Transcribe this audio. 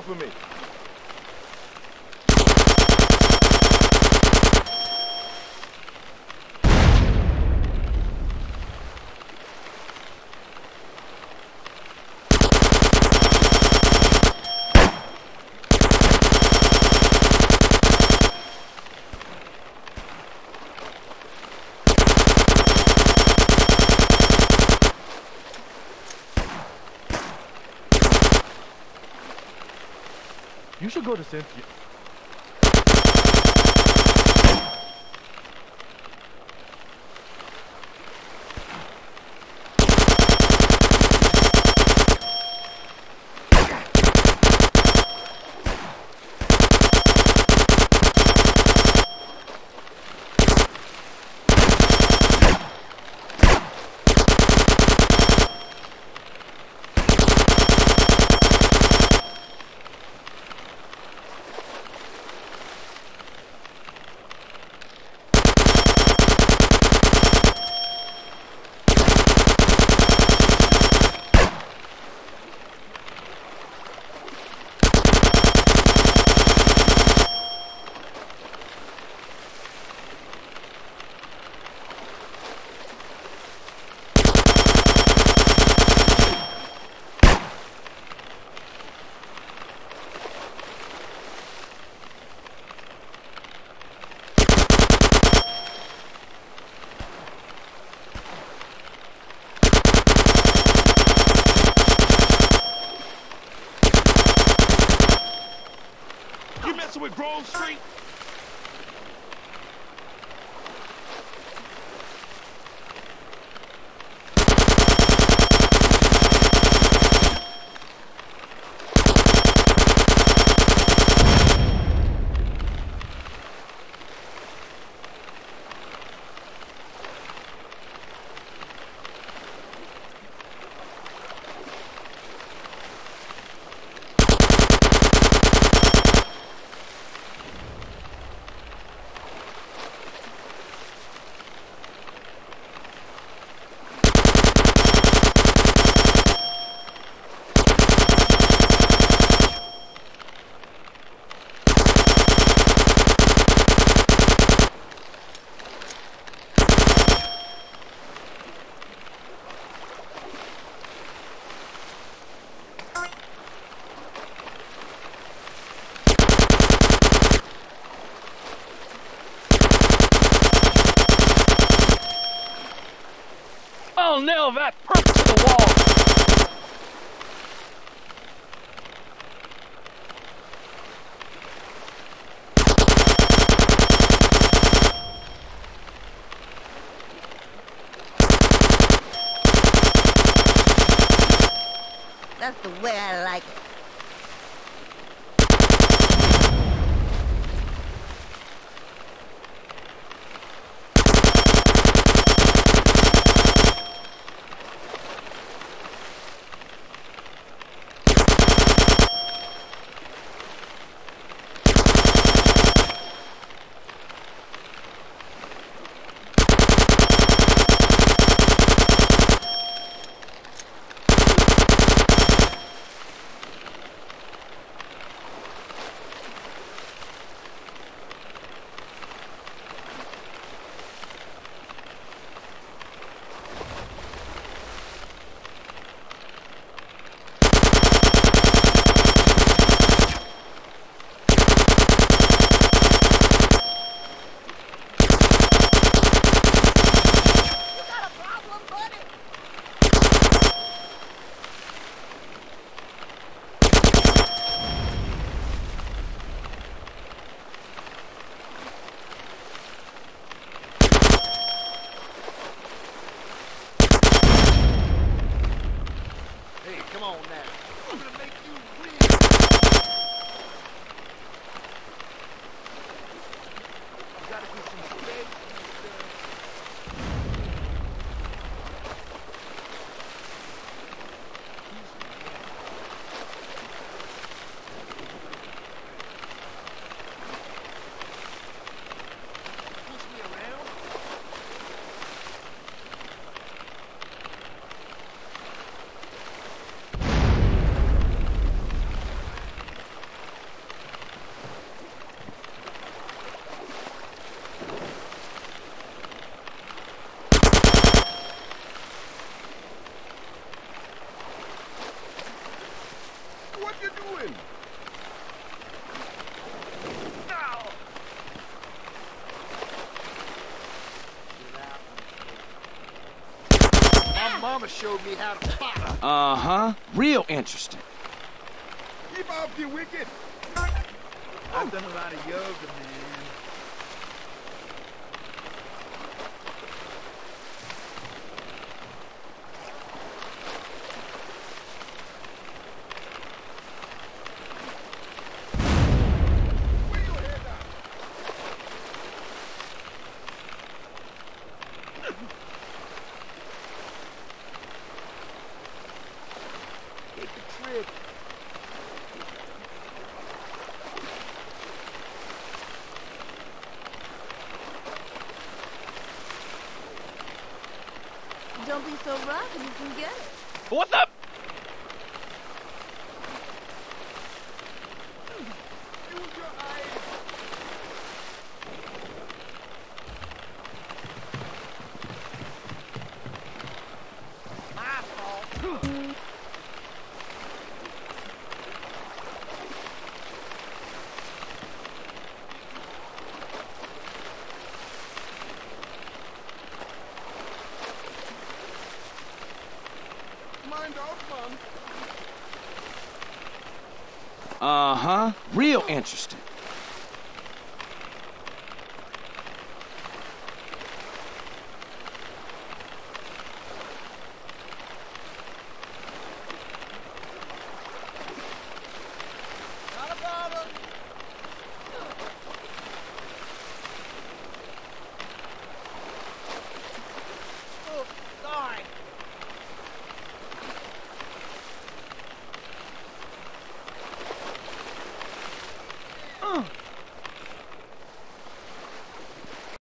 off of me. Should go to Cynthia. Messing with Grove Street? I'll nail that perp to the wall! That's the way I like it. what you doing? Mama showed me how to fire. Uh-huh. Real interesting. Keep off, you wicked. I've done a lot of yoga, man. Take the trick. Don't be so rough and you can get it. What's up? Mind off, Mom. Uh huh. Real interesting.